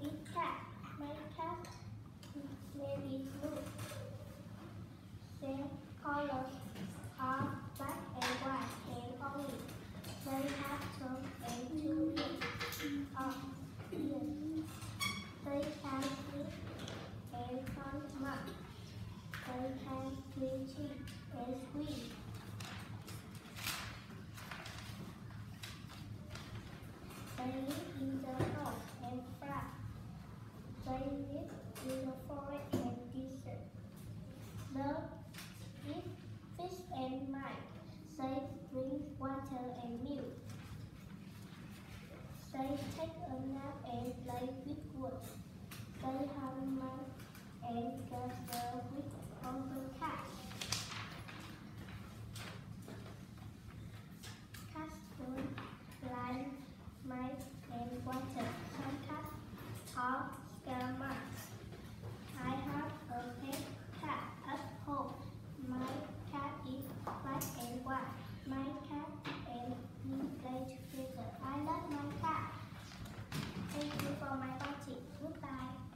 baby cat. My cat very blue. Same colors are black and white and only very cat took a two years very years. They can and come up. They can and squeeze. Forest and desert. They eat fish and mice. They drink water and milk. They take a nap and play with wood. They hunt mice and gather with on the for my party. Goodbye.